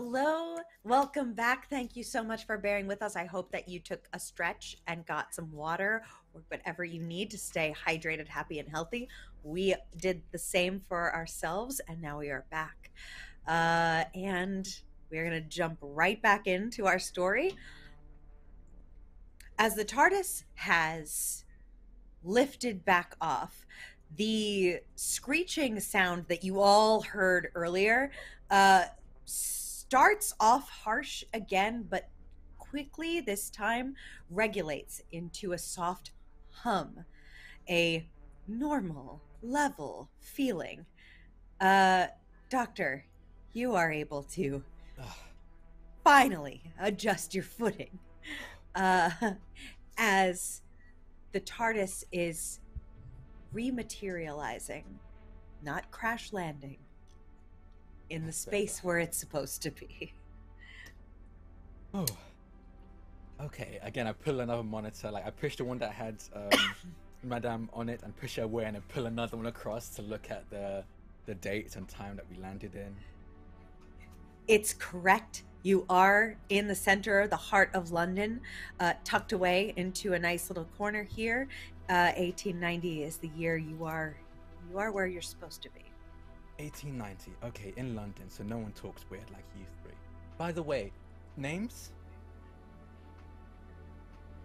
Hello, welcome back. Thank you so much for bearing with us. I hope that you took a stretch and got some water or whatever you need to stay hydrated, happy, and healthy. We did the same for ourselves, and now we are back. Uh, and we're going to jump right back into our story. As the TARDIS has lifted back off, the screeching sound that you all heard earlier uh, starts off harsh again, but quickly this time regulates into a soft hum, a normal level feeling. Uh, Doctor, you are able to finally adjust your footing uh, as the TARDIS is rematerializing, not crash landing, in the space where it's supposed to be. Oh. Okay, again, I pull another monitor. Like, I push the one that had um, Madame on it and push it away and then pull another one across to look at the the date and time that we landed in. It's correct. You are in the center, the heart of London, uh, tucked away into a nice little corner here. Uh, 1890 is the year you are. You are where you're supposed to be. 1890. Okay, in London, so no one talks weird like you three. By the way, names?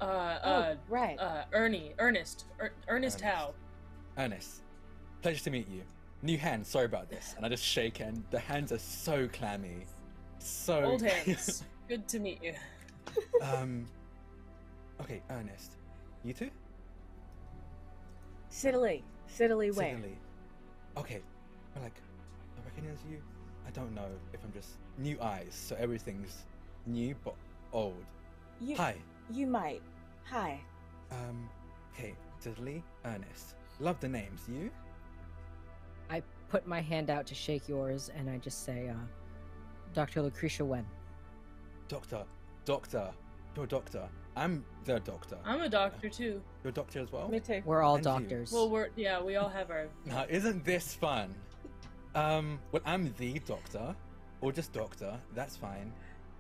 Uh, uh, right. uh, Ernie, Ernest, er- Ernest Ernest. Hau. Ernest. Pleasure to meet you. New hand, sorry about this. And I just shake and the hands are so clammy. So Old hands. Good to meet you. um Okay, Ernest. You two? Siddalee. Siddalee Way. Secondly, okay, but like, I recognize you. I don't know if I'm just new eyes, so everything's new but old. You, Hi, You might. Hi. um, okay, Diddley, Ernest. Love the names. You? I put my hand out to shake yours, and I just say, uh, Dr. Lucretia Wen. Doctor, doctor, you're a doctor. I'm the doctor. I'm a doctor too. You're a doctor as well? Me too. We're all And you. doctors. Well, we're yeah, we all have our. Now, isn't this fun? Um, well, I'm the doctor, or just doctor. That's fine.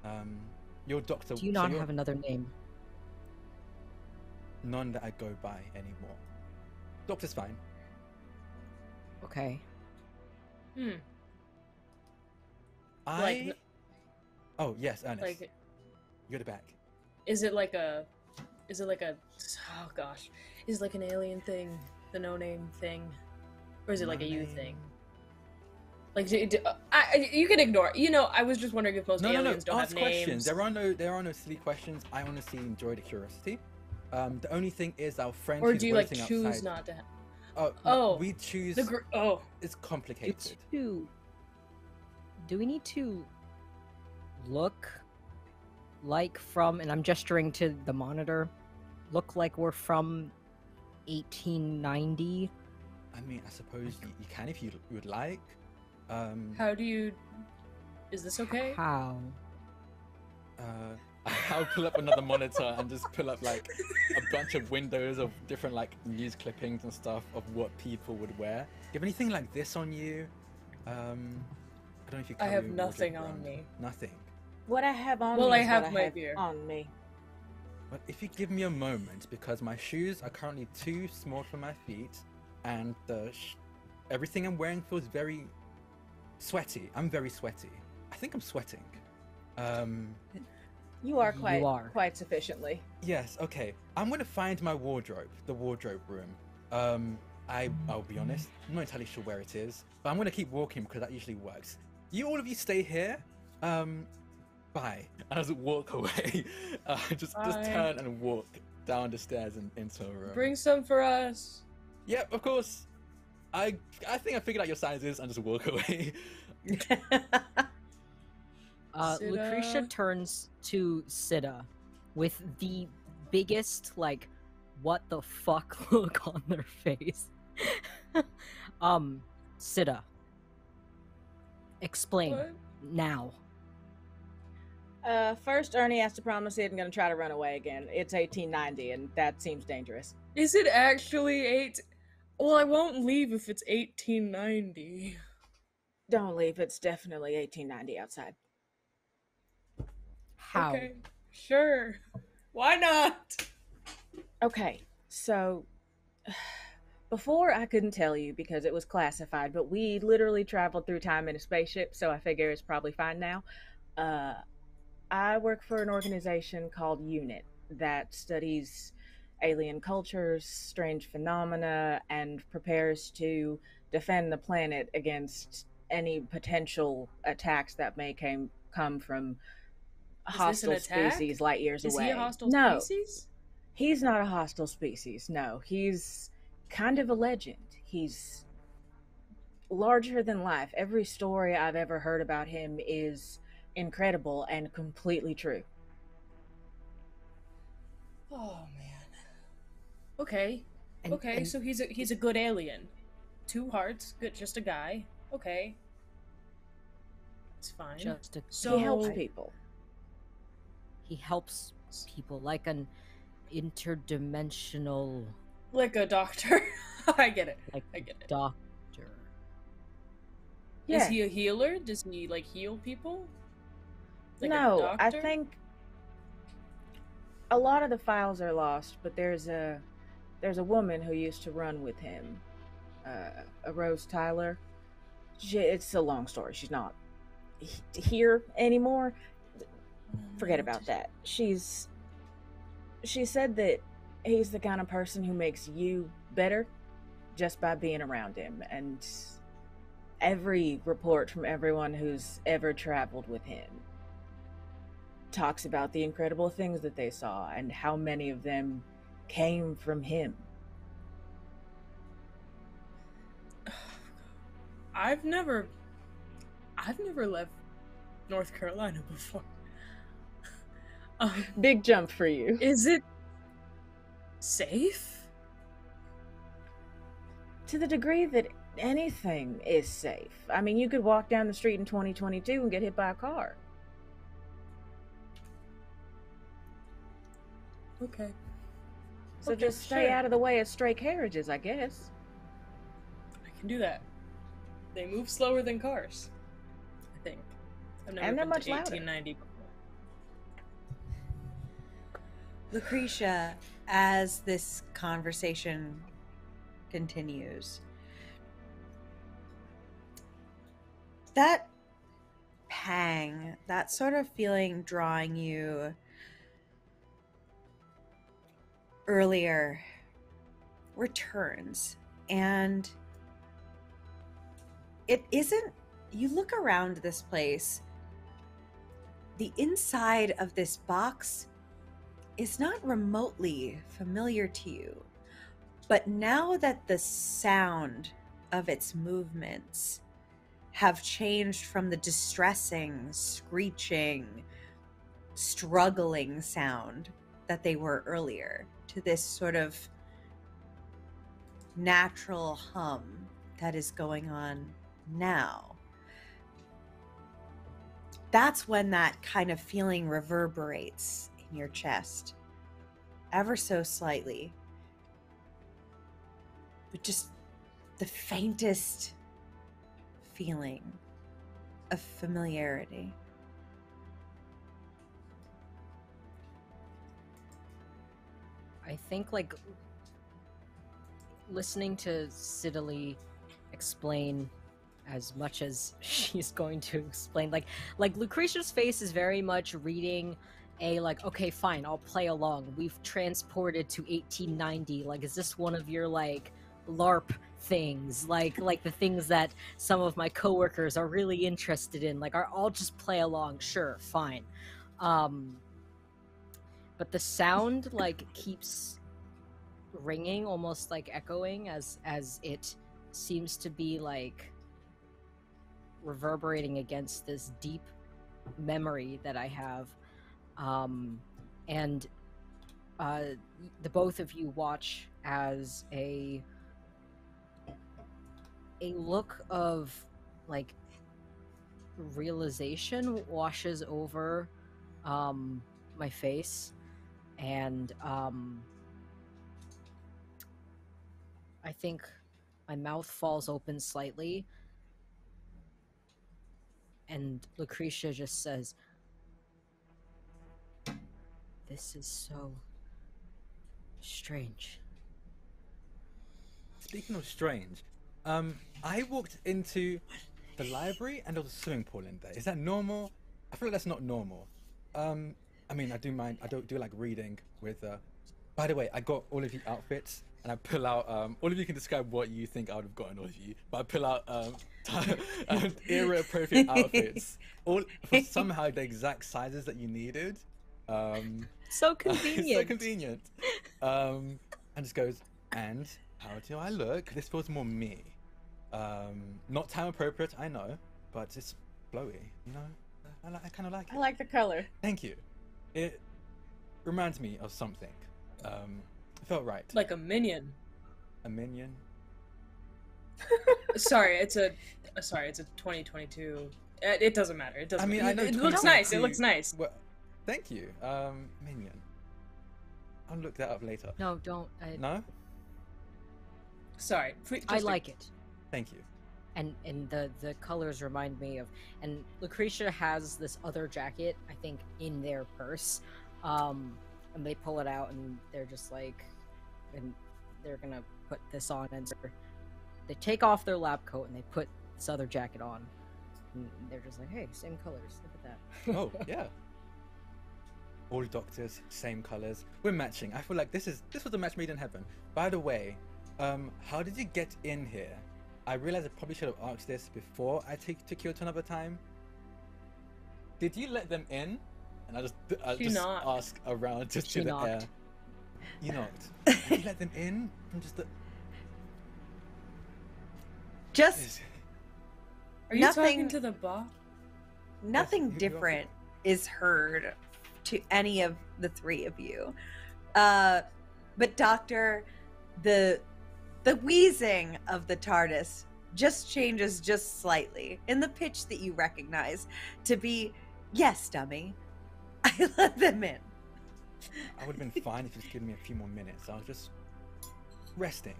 Um, you're doctor. Do you so not you're have another name? none that I go by anymore. Doctor's fine. Okay. Hmm. I. Like oh yes, Ernest. Like, You're the back. is it like a? Is it like a? Oh gosh, is it like an alien thing, the no name thing, or is it like a you No thing? Name. Like, do, do, I, I- you can ignore. it. You know, I was just wondering if most No, no, no. don't Ask have questions. names. There are no, there are no silly questions. I honestly enjoy the curiosity. Um, the only thing is our friend Or do you like choose outside. not to? Ha- Oh, Oh, we choose. the gr- oh, It's Do complicated. to. Do we need to look like from, and I'm gesturing to the monitor, look like we're from 1890? I mean, I suppose you, you can if you would like. Um, how do you? Is this okay? How? uh, I'll pull up another monitor and just pull up like a bunch of windows of different like news clippings and stuff of what people would wear. Do you have anything like this on you? Um, I don't know if you. I have nothing on around. me. Nothing. What I have on Well, me I have what my I have beer. on me. But if you give me a moment, because my shoes are currently too small for my feet, and the sh- everything I'm wearing feels very sweaty. I'm very sweaty. I think I'm sweating. Um, You are You quite are. quite sufficiently. yes. Okay. I'm gonna find my wardrobe, the wardrobe room. Um, I I'll be honest, I'm not entirely sure where it is, but I'm gonna keep walking because that usually works. You all of you stay here. Um, bye. And as I walk away, uh, just just turn and walk down the stairs and into a room. Bring some for us. Yep, of course. I I think I figured out your sizes and just walk away. Uh, Lucretia turns to Sida with the biggest, like, what the fuck look on their face. um, Sida. Explain What? now. Uh, first, Ernie has to promise he isn't going to try to run away again. It's 1890, and that seems dangerous. Is it actually eight? Well, I won't leave if it's 1890. Don't leave. It's definitely 1890 outside. How? Okay, sure. Why not? Okay, so before I couldn't tell you because it was classified, but we literally traveled through time in a spaceship, so I figure it's probably fine now. Uh, I work for an organization called UNIT that studies alien cultures, strange phenomena, and prepares to defend the planet against any potential attacks that may came, come from Is hostile species light years Is away. Is he a hostile no, species? He's not a hostile species. No, he's kind of a legend. He's larger than life. Every story I've ever heard about him is incredible and completely true. Oh man. Okay. And- okay, and so he's a he's a good alien. Two hearts, good just a guy. Okay. It's fine. just a, so he helps people. he helps people like an interdimensional like a doctor. I get it. like I get it. doctor. Yeah. Is he a healer? Does he like heal people? Like no, I think a lot of the files are lost, but there's a there's a woman who used to run with him, uh, a Rose Tyler. She, it's a long story. She's not he- here anymore. Forget about that. She's she said that he's the kind of person who makes you better just by being around him and every report from everyone who's ever traveled with him talks about the incredible things that they saw and how many of them came from him. I've never I've never left North Carolina before. um, Big jump for you. is it safe? To the degree that anything is safe. I mean, you could walk down the street in 2022 and get hit by a car. Okay. So Okay, just stay sure. out of the way of stray carriages, I guess. I can do that. They move slower than cars. I think. I've never And they're been much to louder. 1890 before. Lucretia, as this conversation continues, that pang, that sort of feeling drawing you earlier returns. And it isn't, you look around this place, the inside of this box is not remotely familiar to you. But now that the sound of its movements have changed from the distressing, screeching, struggling sound that they were earlier to this sort of natural hum that is going on now. That's when that kind of feeling reverberates in your chest, ever so slightly. But just the faintest feeling of familiarity. I think like listening to Siddalee explain as much as she's going to explain like like Lucretia's face is very much reading a like okay fine I'll play along. We've transported to 1890 like is this one of your like larp things? Like like the things that some of my coworkers are really interested in. Like I'll just play along. Sure fine. Um but the sound like keeps ringing almost like echoing as as it seems to be like reverberating against this deep memory that i have. Um and uh the both of you watch as a a look of like realization washes over um my face and um I think my mouth falls open slightly and Lucretia just says This is so strange. Speaking of strange, um, I walked into the library and there was a swimming pool in there. Is that normal? I feel like that's not normal. Um, I mean, I do mind. I don't do like reading with. Uh... By the way, I got all of you outfits, and I pull out. Um, all of you can describe what you think I would have gotten all of you, but I pull out um, um era appropriate outfits, all for somehow the exact sizes that you needed. Um, So convenient. so convenient. Um, and just goes, and how do I look? This feels more me. Um, not time appropriate, I know, but it's flowy. You know, I, I kind of like it. I like the color. Thank you. It reminds me of something. Um, it felt right. Like a minion. a minion. Sorry, it's a. uh, Sorry, it's a 2022. Uh, It doesn't matter. It doesn't. I mean, matter. I know. It looks nice. It looks nice. Well, thank you. Um, minion. I'll look that up later. No, don't. I, No, Sorry. F- I just a- like it. thank you. And and the the colors remind me of and lucretia has this other jacket i think in their purse um and they pull it out and they're just like and they're gonna put this on and they take off their lab coat and they put this other jacket on and they're just like hey same colors look at that Oh yeah. All doctors, same colors. We're matching. I feel like this is this was a match made in heaven. By the way, um, how did you get in here? I realize I probably should have asked this before I take took you to another time. Did you let them in? And I just I She just knocked. ask around just She to the knocked. air. You knocked. Did you let them in from just the? Just Are you Nothing- talking to the boss? nothing you- you- different is heard to any of the three of you. Uh, but Doctor, the the wheezing of the TARDIS just changes just slightly in the pitch that you recognize to be, "Yes, dummy, I let them in." I would have been fine if you'd given me a few more minutes. I was just resting.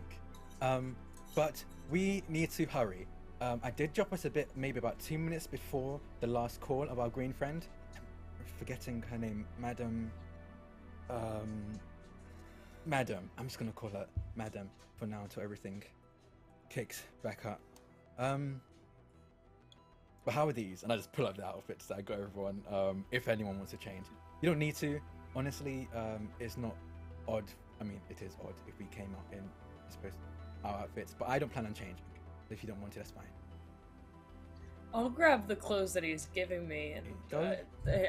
Um, but we need to hurry. Um, I did drop us a bit, maybe about two minutes before the last call of our green friend. I'm forgetting her name, Madam. Um, Madam. I'm just gonna call her Madam for now until everything kicks back up. Um, but how are these? And I just pull up the outfits that I got everyone. Um, if anyone wants to change, you don't need to. Honestly, um, it's not odd. I mean, it is odd if we came out in, I suppose, our outfits. But I don't plan on changing. If you don't want to, that's fine. I'll grab the clothes that he's giving me, and uh,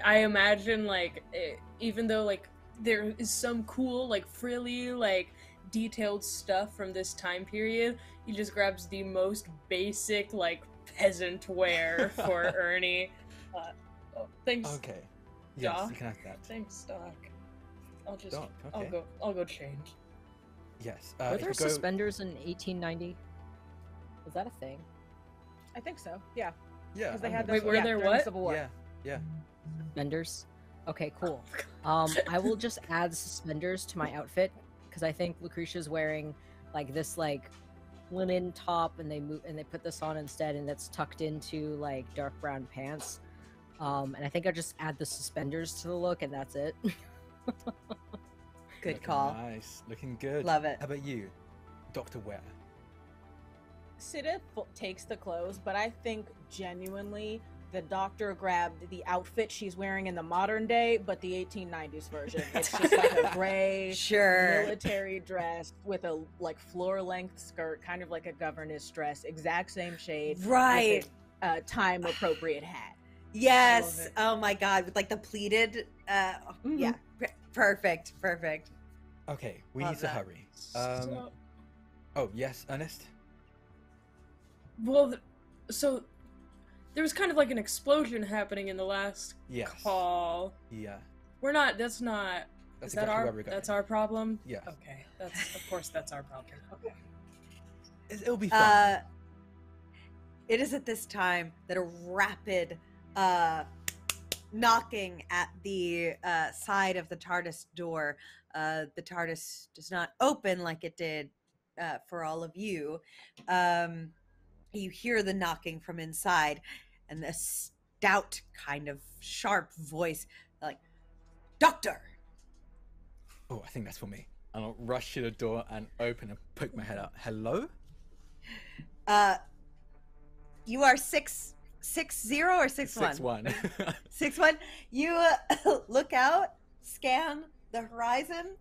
I imagine like eh, even though like there is some cool like frilly like detailed stuff from this time period, he just grabs the most basic like peasant wear for Ernie. Uh, oh, thanks, Okay. Yes, Doc? you can have that. thanks, Doc. I'll just Doc, I'll go I'll go change. Yes. Uh, were there you go- suspenders in 1890 was that a thing I think so. Yeah, Yeah. because they I had mean, Wait, were yeah, there during the what? Civil War. Yeah. Yeah. suspenders okay cool Um, I will just add suspenders to my outfit because I think Lucretia's wearing like this like linen top, and they move and they put this on instead, and that's tucked into like dark brown pants. Um, and I think I just add the suspenders to the look, and that's it. Good Looking call. Nice. Looking good. Love it. How about you, Doctor Ware? Sita takes the clothes, but I think genuinely the doctor grabbed the outfit she's wearing in the modern day, but the 1890s version. It's just like a gray Sure. military dress with a like floor length skirt, kind of like a governess dress, exact same shade. with Right. a, uh, time appropriate hat. Yes. Oh my god, with like the pleated uh yeah. Per- Perfect. Perfect. Okay, we Love need to hurry. Um, So- oh yes, Ernest. well, th- so there was kind of like an explosion happening in the last Yes. call. Yeah. We're not. That's not. That's is that our? where we're going. That's our problem. Yeah. Okay. That's of course that's our problem. Okay. It- It'll be fun. Uh it is at this time that a rapid uh knocking at the uh side of the TARDIS door. Uh the TARDIS does not open like it did uh for all of you. Um you hear the knocking from inside and the stout kind of sharp voice like doctor Oh, I think that's for me. And I'll rush to the door and open and poke my head out. Hello? Uh, you are six six zero or six, Six one? one. Six one. You uh, look out, scan the horizon.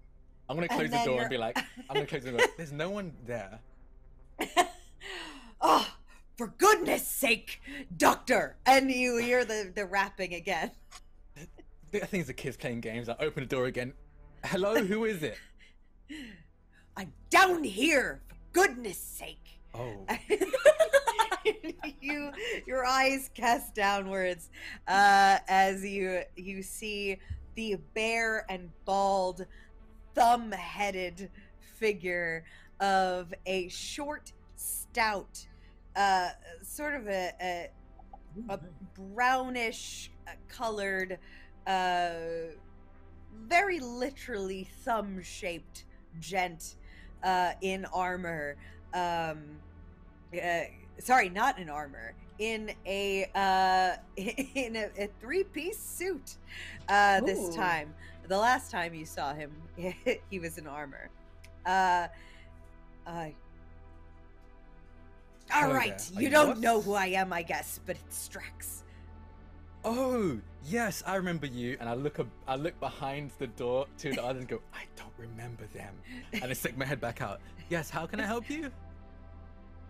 I'm gonna close the door you're- and be like, I'm gonna close the door. There's no one there. oh, for goodness sake, doctor! And you hear the the rapping again. I think it's the kids playing games. I open the door again. Hello, who is it? I'm down here. For goodness sake. Oh, you your eyes cast downwards uh, as you you see the bare and bald thumb-headed figure of a short stout uh, sort of a, a, a brownish uh, colored uh, very literally thumb-shaped gent uh, in armor um, uh, sorry, not in armor, in a uh, in a, a three-piece suit. Uh, this time, the last time you saw him, he was in armor. Uh, uh, all Hello right, you don't lost? know who I am, I guess, but it's Strax. oh, yes, I remember you. And I look, ab- I look behind the door to the others and go, I don't remember them. And I stick my head back out. Yes, how can I help you?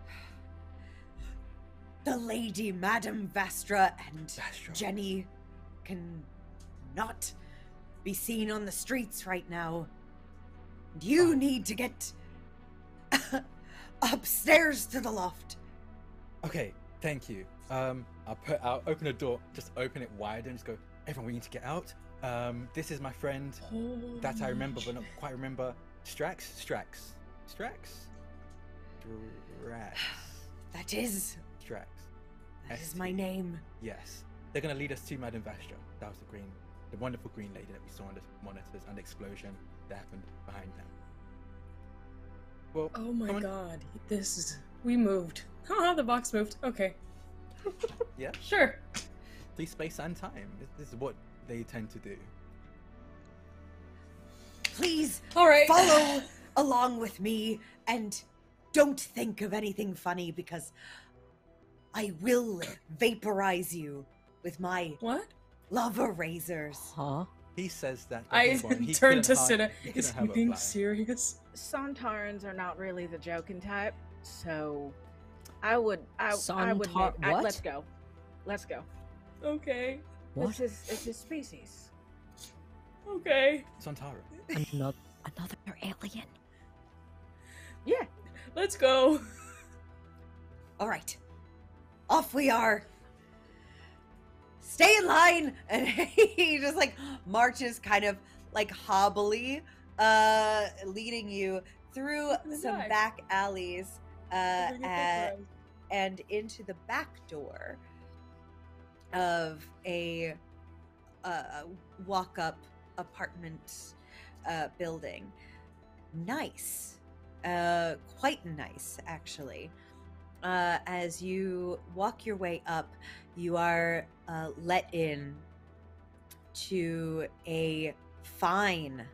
The lady, Madame Vastra, and Vastra. Jenny can not be seen on the streets right now. You Oh. need to get upstairs to the loft. Okay, thank you. Um, I'll put, I'll open the door, just open it wider and just go. Everyone, we need to get out. Um, this is my friend that I remember, but not quite remember. Strax, Strax, Strax, Strax, That is, Strax. that is ST. my name. Yes, they're gonna lead us to Madame Vastra. That was the green, the wonderful green lady that we saw on the monitors and the explosion that happened behind them. Well, Oh my on. god, this is. We moved. Haha, the box moved. Okay. Yeah. Sure. Through space and time. This, this is what they tend to do. Please Alright. follow along with me and don't think of anything funny because I will vaporize you with my What? lava razors. Huh? He says that. I everyone- he turned to couldn't Sina. Is he being serious? Sontarans are not really the joking type, so I would I, I would Santar- make- I- let's go. Let's go. Okay. What? This is it's his species. Okay. Santara. Another, another alien? Yeah. Let's go. All right, off we are. Stay in line, and he just like marches, kind of like hobbly, uh, leading you through some back. back alleys, uh, We're gonna get at, and into the back door of a uh, walk-up apartment uh, building. Nice, uh, quite nice, actually. Uh, as you walk your way up, you are uh, let in to a fine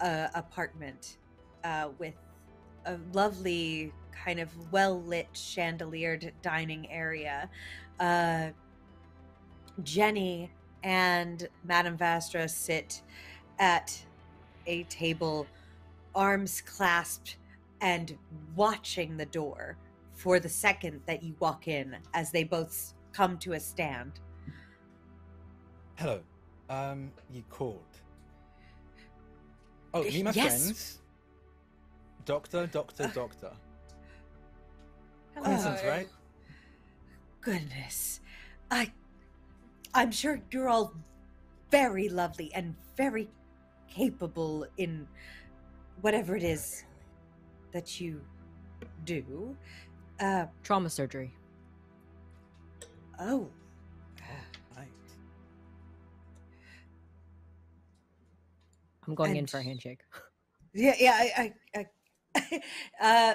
uh, apartment uh, with a lovely, kind of well lit, chandeliered dining area. Uh, Jenny and Madame Vastra sit at a table, arms clasped, and watching the door for the second that you walk in as they both come to a stand. Hello. Um, you called. Oh, meet my Yes. friends. Doctor, doctor, Uh, doctor. Hello. Coincidence, right? Goodness. I I'm sure you're all very lovely and very capable in whatever it is that you do. Uh Trauma surgery. oh. I'm going in for a handshake. Yeah, yeah, I, I, I uh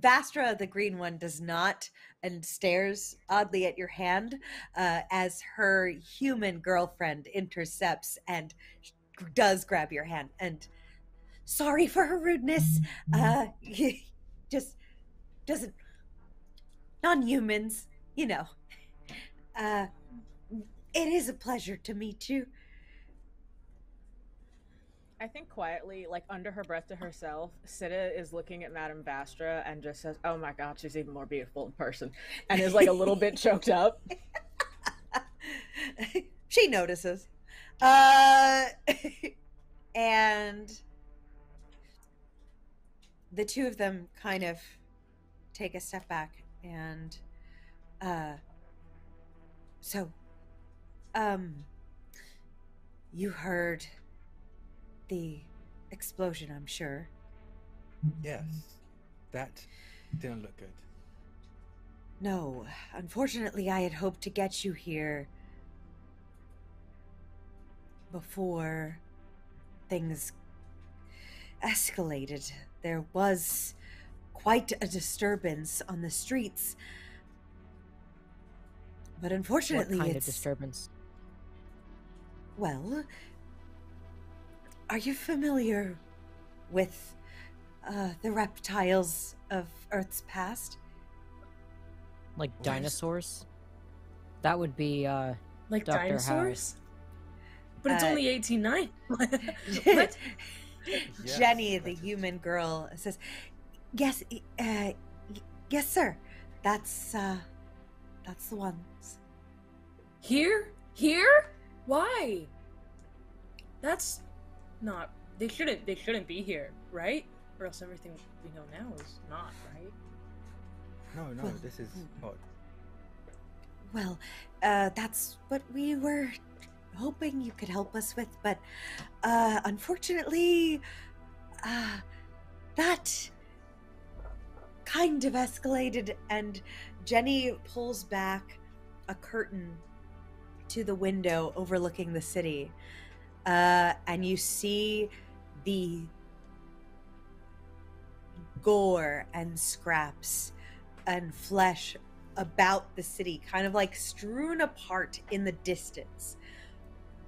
Vastra, the green one, does not and stares oddly at your hand uh, as her human girlfriend intercepts and does grab your hand and sorry for her rudeness. Uh, just doesn't non-humans, you know. Uh, it is a pleasure to meet you. I think quietly, like under her breath to herself, Sita is looking at Madame Vastra and just says, "Oh my God, she's even more beautiful in person," and is like a little bit choked up. she notices. Uh, and the two of them kind of take a step back and uh so um you heard the explosion i'm sure. Yes, that didn't look good. no. Unfortunately i had hoped to get you here before things escalated. There was quite a disturbance on the streets. But unfortunately, What unfortunately kind of disturbance? Well, are you familiar with uh, the reptiles of Earth's past? Like What is- dinosaurs? That would be uh Like Dr. dinosaurs? But it's Uh, only 18.9. what? Jenny, the that is- human girl, says, "Yes, uh, yes, sir. That's uh, that's the ones." Here? Here? Why? That's not. They shouldn't. They shouldn't be here, right? Or else everything we know now is not right. No, no, Well, this is hmm. odd. Well, uh, that's what we were hoping you could help us with, but uh, unfortunately, uh, that kind of escalated, and Jenny pulls back a curtain to the window overlooking the city, uh, and you see the gore and scraps and flesh about the city, kind of like strewn apart in the distance,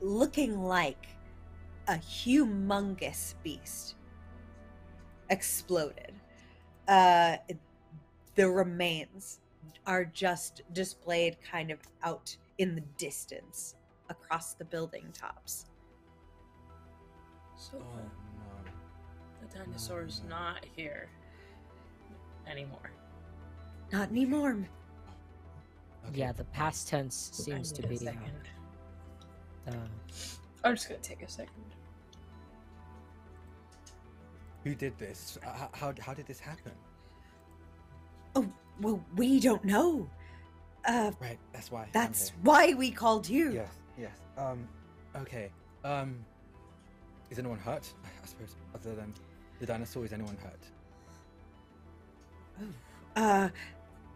looking like a humongous beast exploded. Uh, the remains are just displayed kind of out in the distance across the building tops. So Oh no. the dinosaur's no. not here anymore. Not anymore. Okay. yeah, the past tense seems to be uh, second. uh, I'm just gonna take a second. Who did this? Uh, how how did this happen? Oh, well, we don't know. Uh, Right, that's why. That's why we called you. Yes, yes. Um, okay. Um, is anyone hurt? I suppose, other than the dinosaur, is anyone hurt? Uh,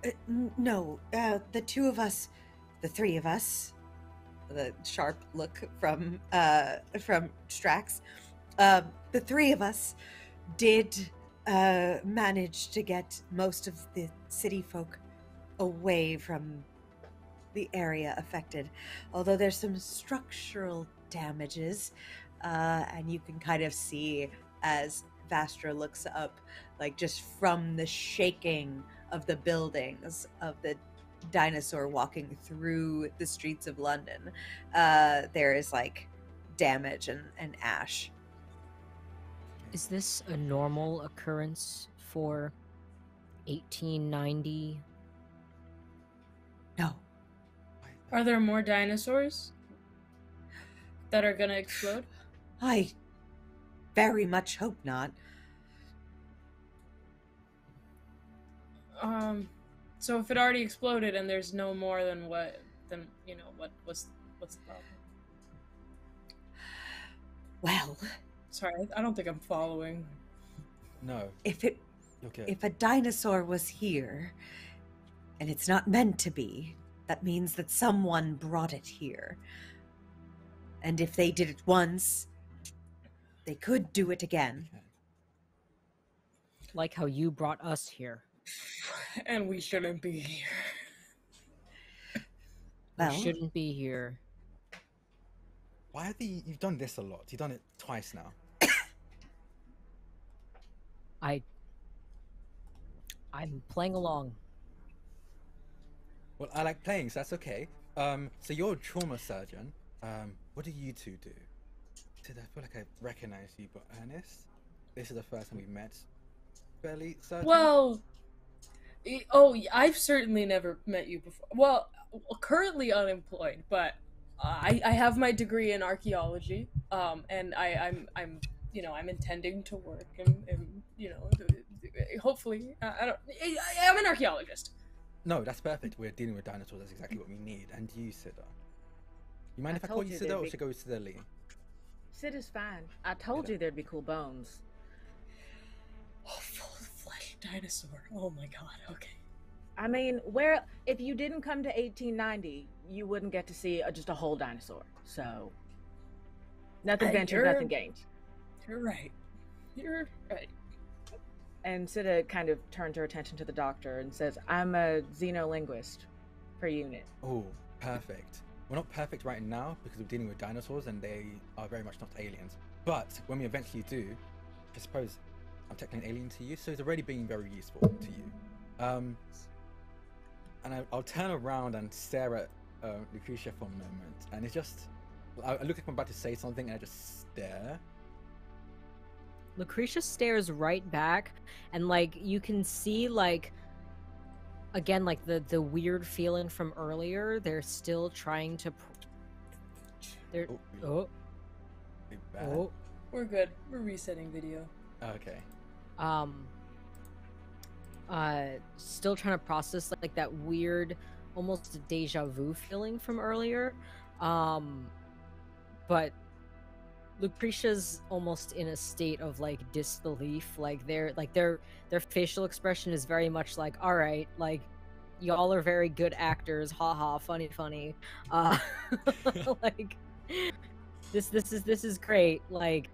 uh, no. Uh, the two of us, the three of us, the sharp look from uh from Strax. Um, the three of us did uh manage to get most of the city folk away from the area affected. Although there's some structural damages, uh, and you can kind of see as Vastra looks up like just from the shaking of the buildings of the dinosaur walking through the streets of London, uh, there is like damage and, and ash. Is this a normal occurrence for 1890? No, Are there more dinosaurs that are gonna explode? I very much hope not. Um, so if it already exploded and there's no more than what, then you know what what's what's the problem? Well, Sorry, I- I don't think I'm following. No. if it Okay. if a dinosaur was here and it's not meant to be, that means that someone brought it here. And if they did it once, they could do it again. Like how you brought us here. And we shouldn't be here. Well, we shouldn't be here. Why have you? You've done this a lot. You've done it twice now. I. I'm playing along. Well, I like playing, so that's okay. Um, so you're a trauma surgeon. Um, what do you two do? Did I feel like I recognize you, but Ernest? This is the first time we met. Fairly certain. Well, oh, I've certainly never met you before. Well, currently unemployed, but I, I have my degree in archaeology, um, and I, I'm I'm you know I'm intending to work and, and you know hopefully I, I don't I, I'm an archaeologist. No, that's perfect. We're dealing with dinosaurs. That's exactly what we need. And you, Sida. You mind I if I call you you or be- should I go with Sida Lee? Sid is fine. I told Yeah. you there'd be cool bones. Oh, full fledged dinosaur. Oh my god. Okay. I mean, where if you didn't come to 1890, you wouldn't get to see a, just a whole dinosaur. So nothing Uh, ventured, nothing gained. You're right. You're right. And Sida kind of turns her attention to the doctor and says, "I'm a xenolinguist per unit." Oh, perfect. We're not perfect right now because we're dealing with dinosaurs and they are very much not aliens. But when we eventually do, I suppose I'm technically an alien to you, so it's already being very useful to you. Um, and I, I'll turn around and stare at uh, Lucretia for a moment, and it's just. I, I look like I'm about to say something, and I just stare. Lucretia stares right back, and like you can see, like again, like the the weird feeling from earlier. They're still trying to. Pr- they're Oh, oh bad. oh We're good. We're resetting video. Okay. um uh still trying to process like, like that weird almost deja vu feeling from earlier um but lucretia's almost in a state of like disbelief. Like their like their their facial expression is very much like all right like y'all are very good actors haha funny funny. Uh like this this is this is great. Like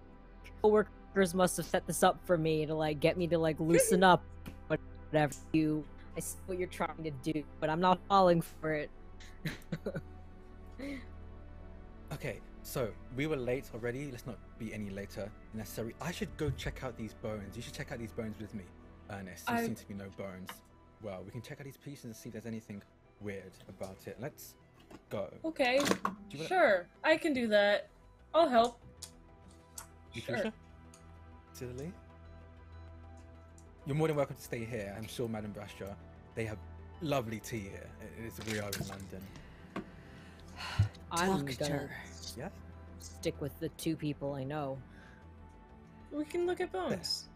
coworkers must have set this up for me to like get me to like loosen up whatever you I see what you're trying to do but i'm not falling for it. Okay, so we were late already. Let's not be any later necessary. I should go check out these bones. You should check out these bones with me, Ernest. There I- seem to be no bones. Well, we can check out these pieces and see if there's anything weird about it. Let's go. Okay. Sure. I can do that. I'll help. You sure. Silly? You're more than welcome to stay here. I'm sure, Madam Vastra, they have lovely tea here. It is we are in London. I'm gonna Doctor. Yes? stick with the two people i know We can look at bones.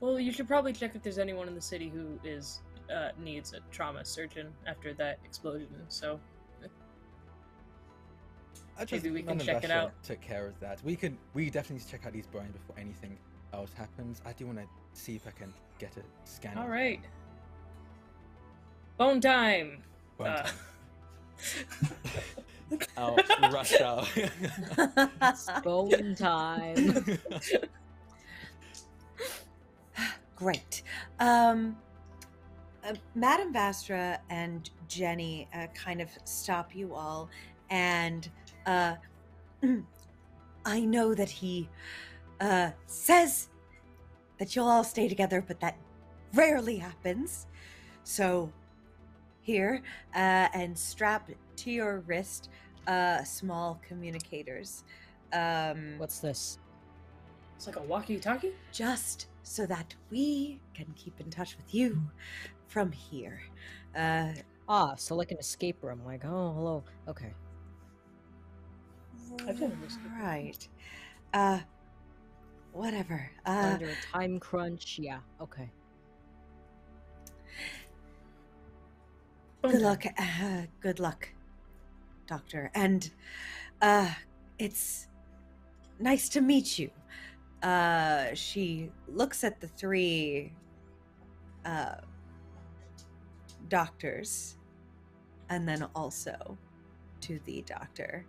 Well, you should probably check if there's anyone in the city who is uh, needs a trauma surgeon after that explosion. So I just, Maybe we can Madam check it out. Took care of that. We can. We definitely need to check out these bones before anything else happens. I do want to see if I can get a scan. All right. of right. Bone time. bone Uh, time. I'll rush out. bone time Great. Um, uh, Madame Vastra and Jenny uh, kind of stop you all, and uh, I know that he uh, says that you'll all stay together, but that rarely happens. So, here, uh, and strap to your wrist uh, small communicators. Um, what's this it's like a walkie-talkie. just so that we can keep in touch with you from here. Uh, ah so like an escape room like oh hello okay I've done an right. Uh, whatever. Uh, under a time crunch yeah okay Bone good luck. Uh, good luck, Doctor. And uh, it's nice to meet you. Uh, she looks at the three uh, doctors and then also to the doctor.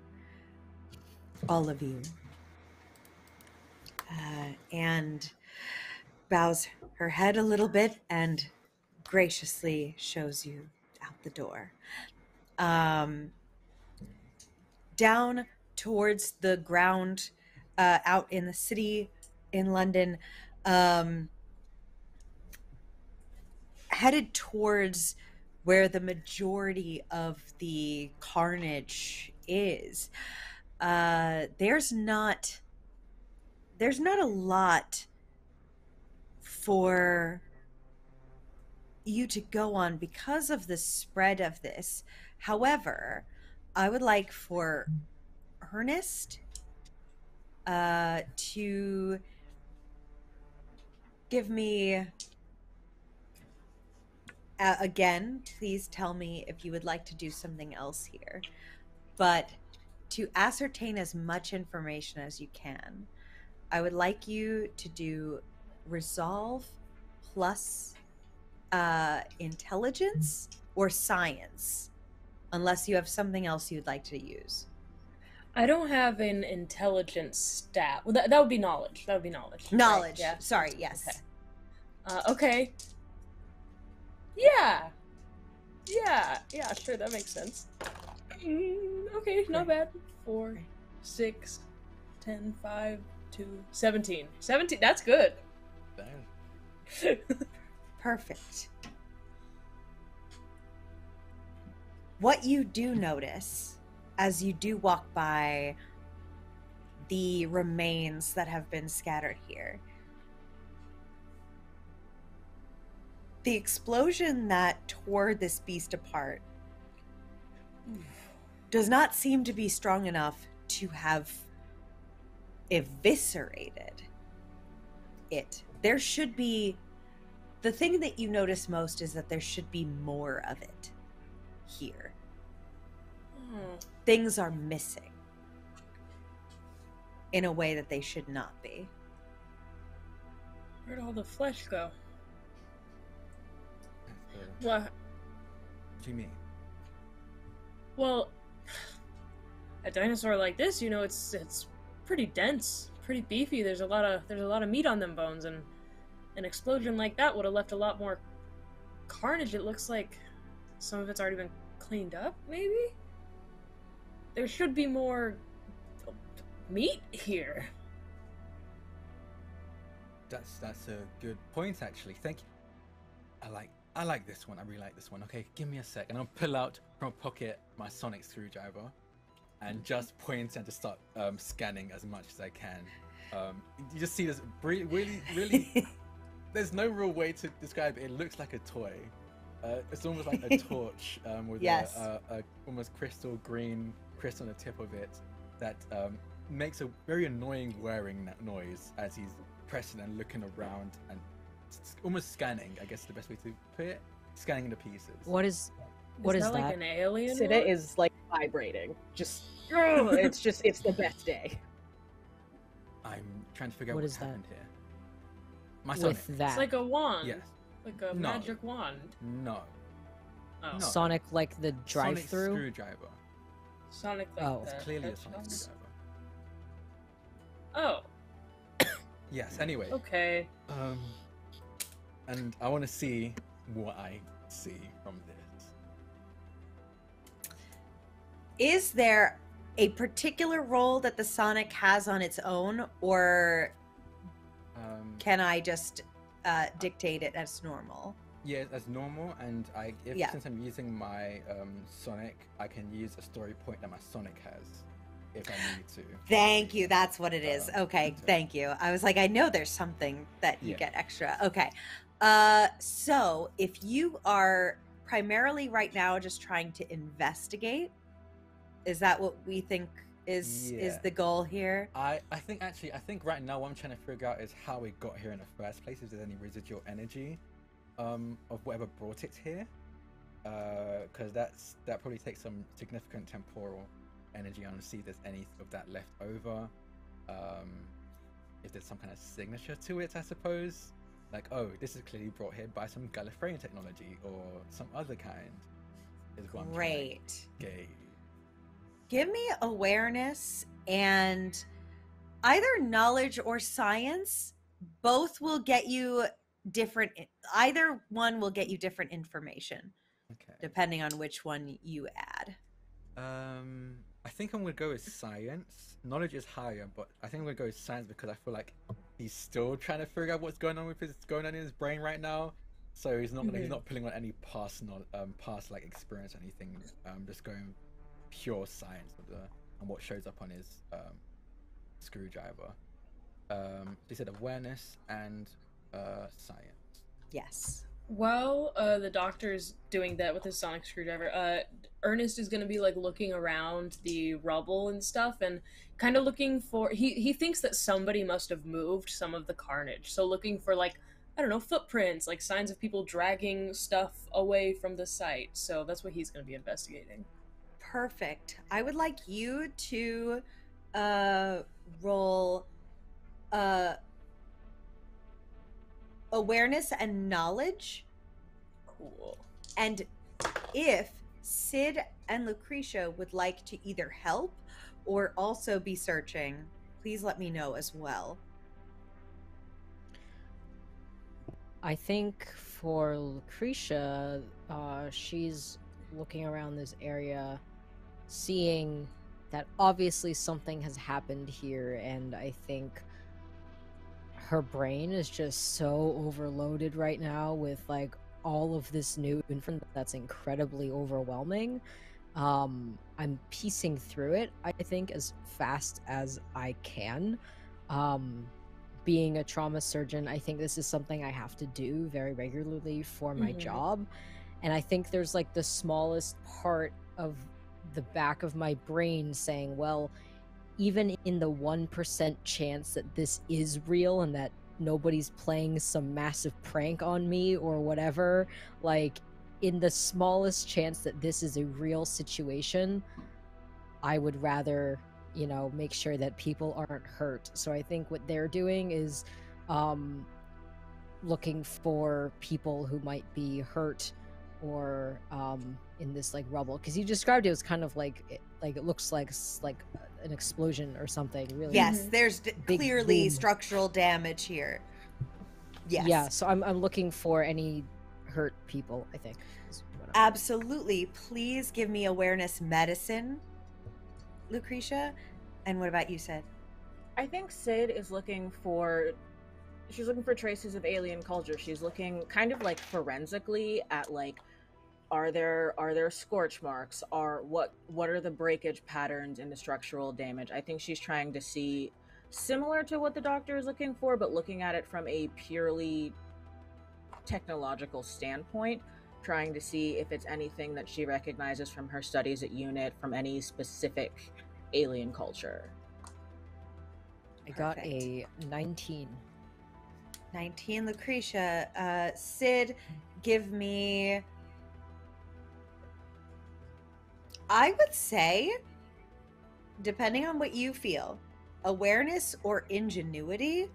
All of you. Uh, and bows her head a little bit and graciously shows you out the door. Um, down towards the ground uh, out in the city in London, um, headed towards where the majority of the carnage is. Uh, there's not there's not a lot for you to go on because of the spread of this. However, I would like for Ernest uh, to give me uh, again. Please tell me if you would like to do something else here, but to ascertain as much information as you can. I would like you to do resolve plus uh, intelligence or science, unless you have something else you'd like to use. I don't have an intelligence stat. Well, that, that would be knowledge. That would be knowledge. right? Knowledge. Yeah. Sorry. Yes. Okay. Uh, okay. Yeah. Yeah. Yeah. Sure. That makes sense. Mm, okay. Not bad. Four, six, ten, five, two, seventeen. Seventeen. That's good. Damn. Perfect. What you do notice as you do walk by the remains that have been scattered here the explosion that tore this beast apart does not seem to be strong enough to have eviscerated it. There should be. The thing that you notice most is that there should be more of it here. Hmm. Things are missing in a way that they should not be. Where'd all the flesh go? Uh, What? what do you mean? Well, a dinosaur like this, you know, it's it's pretty dense, pretty beefy. There's a lot of there's a lot of meat on them bones, and an explosion like that would have left a lot more carnage. It looks like some of it's already been cleaned up. Maybe there should be more meat here. That's that's a good point actually. Thank you. I like I like this one. I really like this one. Okay, give me a sec, and I'll pull out from a pocket my sonic screwdriver, and just point and just start um, scanning as much as I can. Um, you just see this really, really, really. there's no real way to describe it. It looks like a toy. Uh, it's almost like a torch um, with Yes. a, a, a almost crystal green crystal on the tip of it that um, makes a very annoying whirring noise as he's pressing and looking around and almost scanning. I guess is the best way to put it. Scanning the pieces. What is what is that, like an alien? Sida one? is like vibrating. Just ugh, it's just it's the best day. I'm trying to figure out What what's is that? happened here. My sonic. with that It's like a wand. Yes. Like a No. magic wand. No. Oh. No. Sonic like the drive-through? screwdriver. Sonic like Oh. the It's clearly a sonic screwdriver. Oh, Yes. Anyway. okay. Um, and I want to see what I see from this. Is there a particular role that the Sonic has on its own, or Um, can I just uh, dictate it as normal? yeah, as normal, and I if Yeah. since I'm using my um, Sonic, I can use a story point that my Sonic has, if I need to. Thank you. That's what it is. Uh, Okay, so- thank you. I was like, I know there's something that you Yeah. get extra. Okay. Uh, so if you are primarily right now just trying to investigate, is that what we think is is the goal here? I, I think actually I think right now what I'm trying to figure out is how we got here in the first place. If there's any residual energy um, of whatever brought it here, because that's that probably takes some significant temporal energy. I want to see if there's any of that left over. Um, if there's some kind of signature to it, I suppose. Like, oh, this is clearly brought here by some Gallifreyan technology or some other kind. Is what Great. gauge. Give me awareness and either knowledge or science. Both will get you different. Either one will get you different information Okay. depending on which one you add. Um, I think I'm gonna go with science. Knowledge is higher, but I think I'm gonna go with science because I feel like he's still trying to figure out what's going on with his going on in his brain right now. So he's not Mhm. he's not pulling on any past not um past like experience or anything. Um, just going pure science of the and what shows up on his um screwdriver. Um, he said awareness and uh science. Yes. While uh, the doctor's doing that with his sonic screwdriver, uh, Ernest is gonna be like looking around the rubble and stuff, and kind of looking for. He he thinks that somebody must have moved some of the carnage, so looking for like I don't know footprints, like signs of people dragging stuff away from the site. So that's what he's gonna be investigating. Perfect. I would like you to uh roll uh awareness and knowledge Cool. and if Sid and Lucretia would like to either help or also be searching, please let me know as well. I think for Lucretia, uh, she's looking around this area, seeing that obviously something has happened here, and I think her brain is just so overloaded right now with like all of this new information that's incredibly overwhelming. Um, I'm piecing through it, I think, as fast as I can. Um, being a trauma surgeon, I think this is something I have to do very regularly for my Mhm. job. And I think there's like the smallest part of the back of my brain saying, well, even in the 1% chance that this is real and that nobody's playing some massive prank on me or whatever, like in the smallest chance that this is a real situation, I would rather, you know, make sure that people aren't hurt. So I think what they're doing is um, looking for people who might be hurt or um, in this like rubble because you described it as kind of like it, like it looks like like an explosion or something really Yes, Mhm. there's d- clearly boom. structural damage here. Yes. yeah so I'm, I'm looking for any hurt people i think is what I'm- Absolutely. Please give me awareness medicine, Lucretia. And what about you, Sid? I think Sid is looking for she's looking for traces of alien culture. She's looking kind of like forensically at like are there are there scorch marks? Are what what are the breakage patterns in the structural damage? I think she's trying to see similar to what the doctor is looking for, but looking at it from a purely technological standpoint, trying to see if it's anything that she recognizes from her studies at UNIT from any specific alien culture. i got Perfect. a 19 19 Lucretia. Uh, Sid, give me. I would say, depending on what you feel, awareness or ingenuity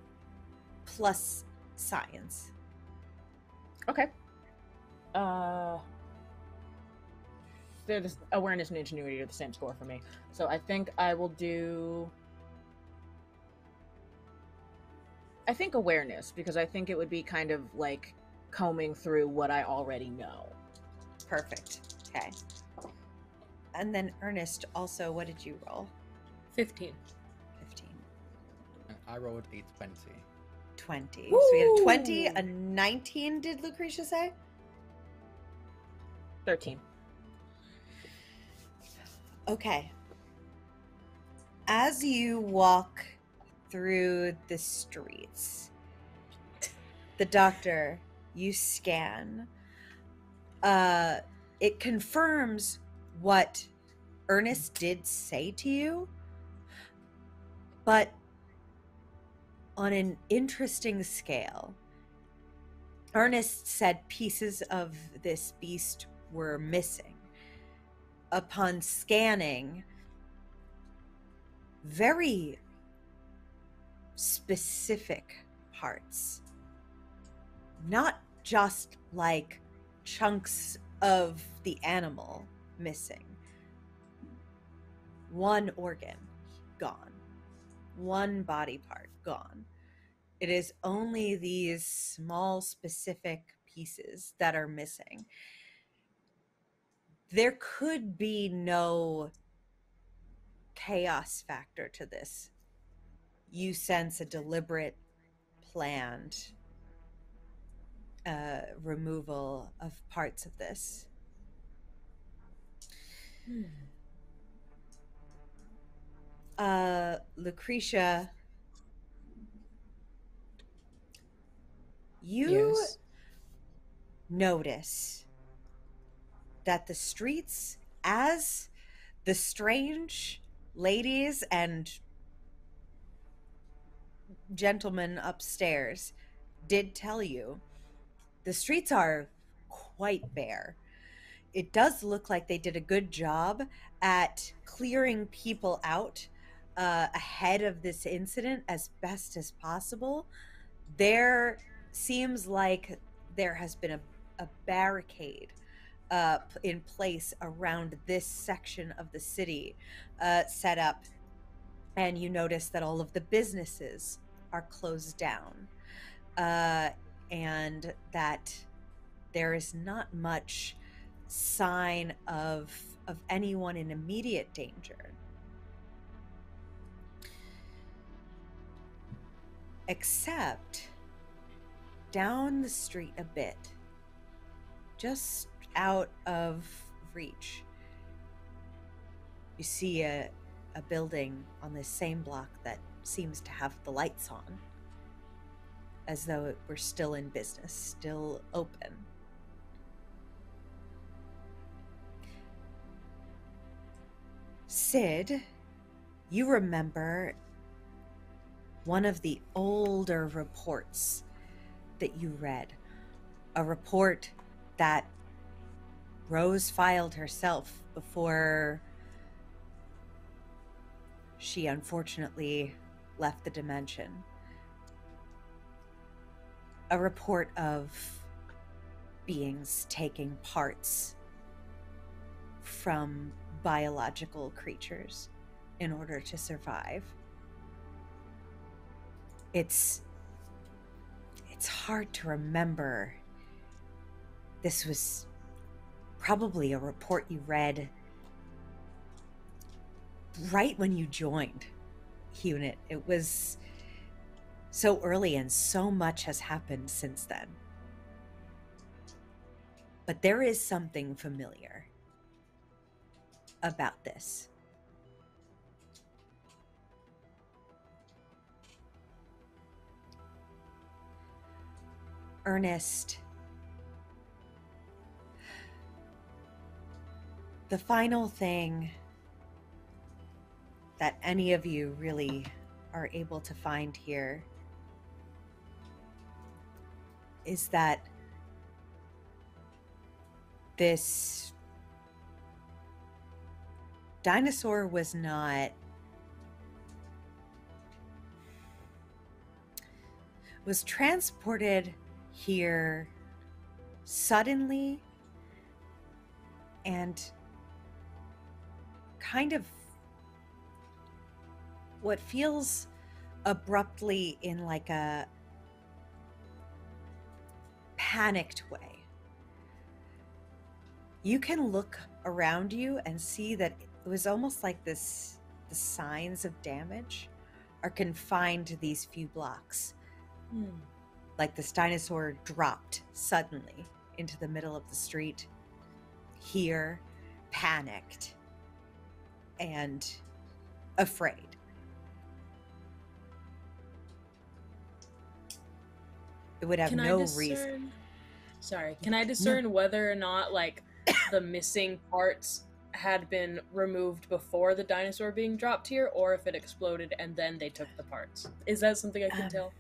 plus science. Okay. Uh, they're the, awareness and ingenuity are the same score for me. So I think I will do. I think awareness because I think it would be kind of like combing through what I already know. Perfect. Okay. And then Ernest, also, what did you roll? Fifteen. 15. I rolled a twenty. 20. So we had a 20, Woo! a 19, did Lucretia say? Thirteen. Okay. As you walk through the streets, the doctor, you scan. Uh, it confirms what Ernest did say to you, but on an interesting scale. Ernest said pieces of this beast were missing upon scanning very specific parts. Not just like chunks of the animal missing. One organ gone. One body part gone. It is only these small specific pieces that are missing there could be no chaos factor to this. You sense a deliberate planned uh, removal of parts of this. Hmm. Uh, Lucretia, you Yes. notice that the streets, as the strange ladies and gentlemen upstairs did tell you, the streets are quite bare. It does look like they did a good job at clearing people out uh, ahead of this incident as best as possible. There seems like there has been a, a barricade uh, in place around this section of the city uh, set up. And you notice that all of the businesses are closed down. Uh, and that there is not much sign of of anyone in immediate danger except down the street a bit just out of reach you see a, a building on this same block that seems to have the lights on as though it were still in business, still open. Sid, you remember one of the older reports that you read. A report that Rose filed herself before she unfortunately left the dimension a report of beings taking parts from biological creatures in order to survive. It's it's hard to remember. This was probably a report you read right when you joined Unit. It was so early and so much has happened since then. But there is something familiar about this. Ernest, the final thing that any of you really are able to find here is that this dinosaur was not was transported here suddenly and kind of what feels abruptly in like a panicked way. You can look around you and see that it was almost like this the signs of damage are confined to these few blocks. Hmm. Like this dinosaur dropped suddenly into the middle of the street, here, panicked and afraid. It would have Can no I reason. Sorry, can I discern whether or not like the missing parts had been removed before the dinosaur being dropped here, or if it exploded and then they took the parts? Is that something I can Um, tell?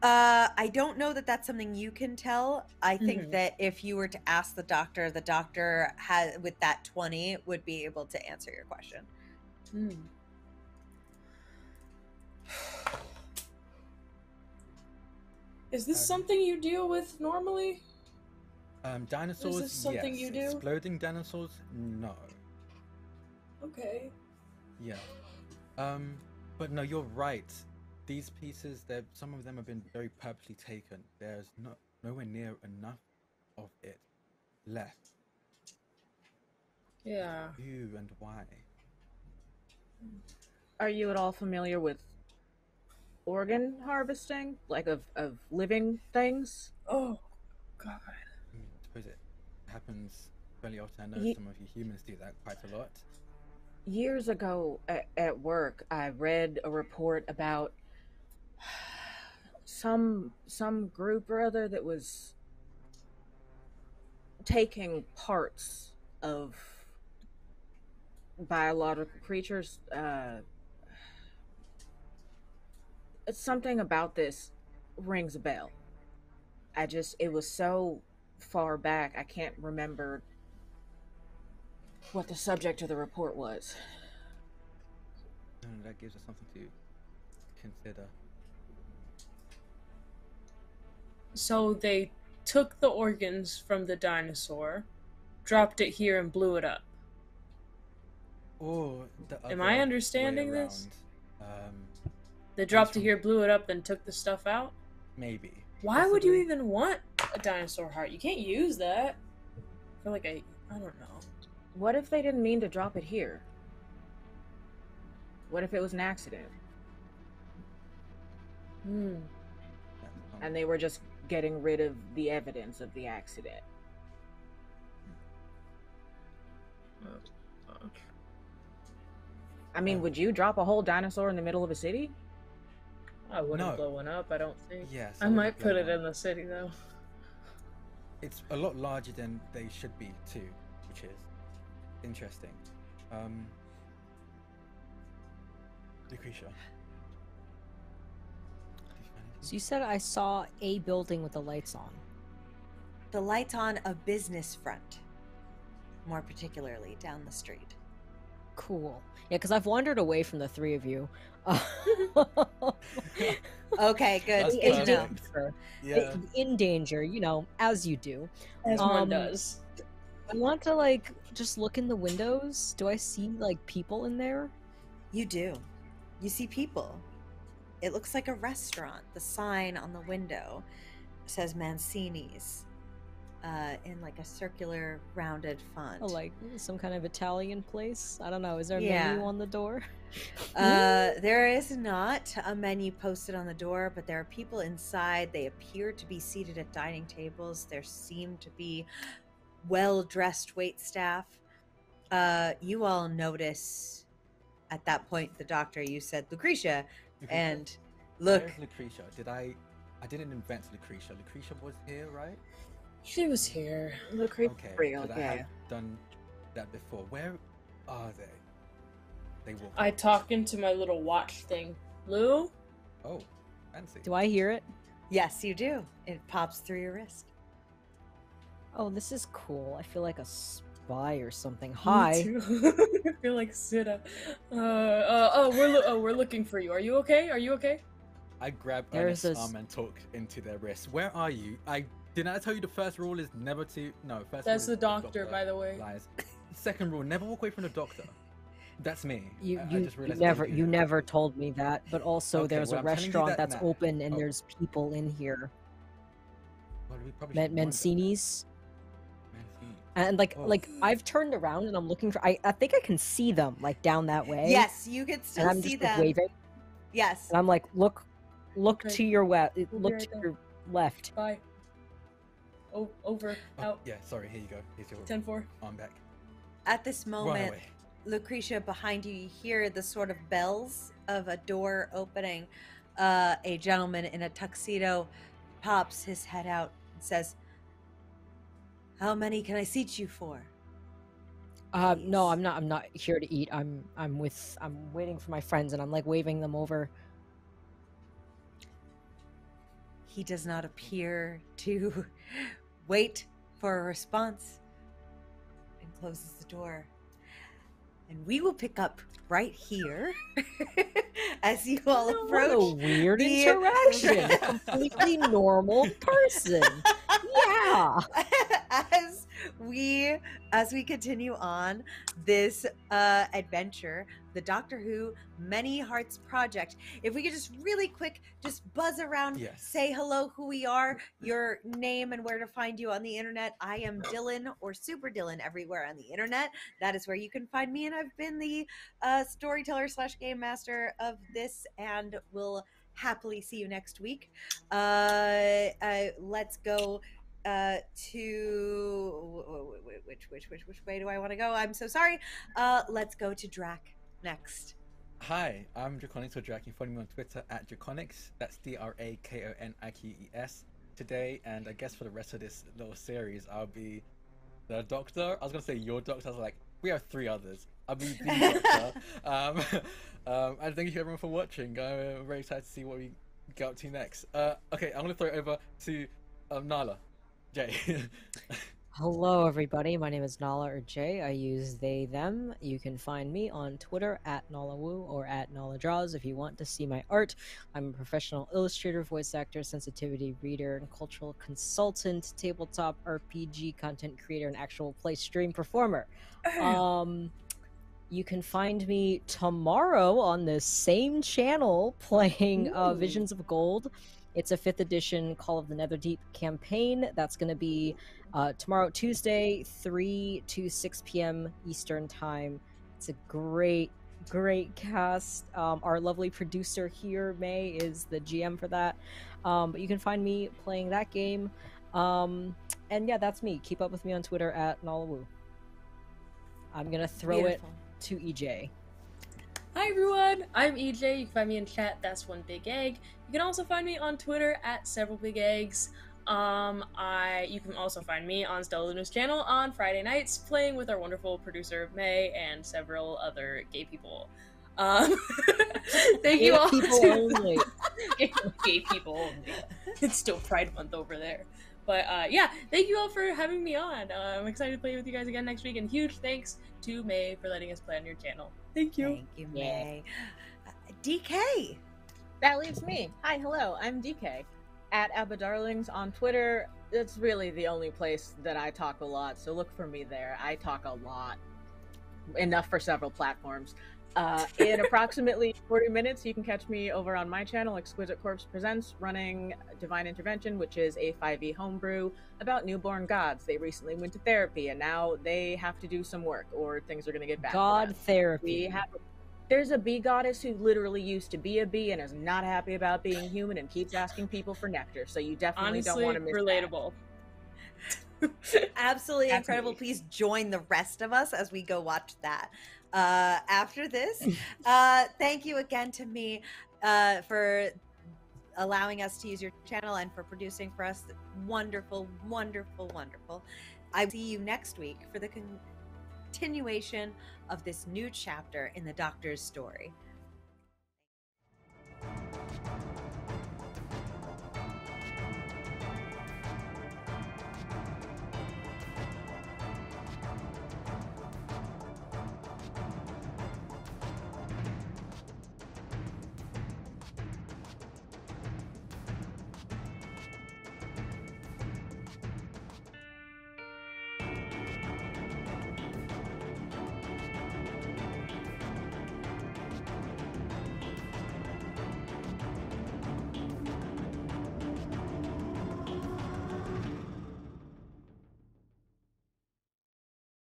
Uh, I don't know that that's something you can tell. I think Mhm. that if you were to ask the doctor, the doctor has with that 20 would be able to answer your question. Hmm. Is this something you deal with normally? Um, dinosaurs, something yes. you do? Exploding dinosaurs, no. Okay. Yeah. Um, but no, you're right. These pieces, they're some of them have been very purposely taken. There's no nowhere near enough of it left. Yeah. Who and why? Are you at all familiar with organ harvesting, like of of living things. Oh, God. It happens fairly often. I know Ye- some of you humans do that quite a lot. Years ago at, at work, I read a report about some some group or other that was taking parts of biological creatures. Uh, it's something about this rings a bell. I just it was so far back I can't remember what the subject of the report was. And that gives us something to consider. So they took the organs from the dinosaur, dropped it here, and blew it up. Oh, the Am I understanding this? around, Um, They dropped it from- here, blew it up, then took the stuff out? maybe. Why would you even want a dinosaur heart? You can't use that. For like I. I don't know. What if they didn't mean to drop it here? What if it was an accident Hmm. And they were just getting rid of the evidence of the accident? I mean, would you drop a whole dinosaur in the middle of a city? I wouldn't No. blow one up. I don't think. Yes, I would might put it one. in the city though. It's a lot larger than they should be too, which is interesting. Um, Lucretia. did you find anything? So you said I saw a building with the lights on. The lights on a business front, more particularly down the street. Cool. Yeah, because I've wandered away from the three of you. Okay, good. In to know. perfect. danger. Yeah. In danger, you know, as you do. As one Um, does. I want to like just look in the windows. Do I see like people in there? You do. You see people. It looks like a restaurant. The sign on the window says Mancini's uh, in like a circular rounded font. Oh, like some kind of Italian place? I don't know. Is there a Yeah. menu on the door? Uh, there is not a menu posted on the door, but there are people inside. They appear to be seated at dining tables. There seem to be well dressed wait staff. Uh, you all notice at that point the doctor, you said Lucretia, Lucretia? and look, Where's Lucretia? Did I? I didn't invent Lucretia. Lucretia was here, right? She was here. Lucretia, Okay. real, 'cause I yeah. have done that before. Where are they? They walk. I talk into my little watch thing. Lou? Oh, fancy. Do I hear it? yes, you do. It pops through your wrist. Oh, this is cool. I feel like a spy or something. Me Hi. too. I feel like Sita. Uh, uh, oh, we're lo- oh, we're looking for you. Are you okay? Are you okay? I grab There's Ernest's a s- arm and talk into their wrist. Where are you? I didn't I tell you the first rule is never to no. First That's rule the is doctor, by the way. Lies. Second rule: never walk away from the doctor. That's me. You I- I you, just you realized I never you do that. never told me that. But also, Okay, there's well, a I'm restaurant that that's now. open and Oh. there's people in here. Well, we probably Man- should warn them. Mancini's. Mancini. And like Oh. like I've turned around and I'm looking for. I I think I can see them like down that way. Yes, you can And I'm see just like, waving. Yes. And I'm like, look, look Okay. to your west. Look right to there. your left. Bye. Oh, over. Oh, Out. yeah. Sorry. Here you go. Here's your 10 4. arm back. At this moment. Lucretia, behind you, you hear the sort of bells of a door opening. Uh, a gentleman in a tuxedo pops his head out and says, How many can I seat you for? Uh, no, I'm not. I'm not here to eat. I'm I'm with. I'm waiting for my friends, and I'm like waving them over. He does not appear to wait for a response and closes the door. And we will pick up right here as you all What a weird the- interaction. Completely normal person. Yeah. as we as we continue on this uh adventure the doctor who many hearts project if we could just really quick just buzz around Yes. say hello who we are your name and where to find you on the internet i am Dillin or super Dillin everywhere on the internet that is where you can find me and i've been the uh storyteller slash game master of this and will happily see you next week. Uh, uh, let's go uh, to which which which which way do I want to go? I'm so sorry. Uh, let's go to Drak next. Hi, I'm Drakoniques or Drak. You follow me on Twitter at Drakoniques. That's D R A K O N I Q E S. Today, and I guess for the rest of this little series, I'll be the doctor. I was gonna say your doctor. I was like, we have three others. I'll be the doctor. Um, um, and thank you everyone for watching. I'm very excited to see what we get up to next. Uh, okay, I'm gonna throw it over to um, Nala. Jae. Hello, everybody. My name is Nala or Jae. I use they, them. You can find me on Twitter at NalaWu or at NalaDraws if you want to see my art. I'm a professional illustrator, voice actor, sensitivity reader, and cultural consultant, tabletop RPG content creator, and actual play stream performer. Um, you can find me tomorrow on the same channel playing uh, Visions of Gold. It's a fifth edition Call of the Netherdeep campaign. That's going to be uh, tomorrow, Tuesday, 3 to 6 p.m. Eastern Time. It's a great, great cast. Um, our lovely producer here, Mea, is the GM for that. Um, but you can find me playing that game. Um, and yeah, that's me. Keep up with me on Twitter at NalaWu. I'm going to throw Beautiful. it to EJ. Hi everyone, I'm EJ. You can find me in chat. That's one big egg. You can also find me on Twitter at several big eggs. Um, I you can also find me on Stella Luna's channel on Friday nights, playing with our wonderful producer Mea and several other gay people. Um, thank you Gay all. people to- only. gay, gay people only. It's still Pride Month over there. But uh, yeah, thank you all for having me on. Uh, I'm excited to play with you guys again next week, and huge thanks to Mea for letting us play on your channel. Thank you. Thank you, Yeah. Mea. Uh, DK. That leaves me. Hi, hello, I'm DK. At Abadarlings on Twitter. It's really the only place that I talk a lot, so look for me there. I talk a lot. Enough for several platforms. Uh, in approximately 40 minutes, you can catch me over on my channel, Exquisite Corpse Presents, running Divine Intervention, which is a 5e homebrew about newborn gods. They recently went to therapy, and now they have to do some work, or things are going to get bad. God therapy. We have there's a bee goddess who literally used to be a bee and is not happy about being human and keeps asking people for nectar. So you definitely Honestly, don't want to miss that. relatable. Absolutely That's incredible. me. Please join the rest of us as we go watch that uh, after this. Uh, thank you again to me uh, for allowing us to use your channel and for producing for us. Wonderful, wonderful, wonderful. I see you next week for the continuation of this new chapter in the doctor's story.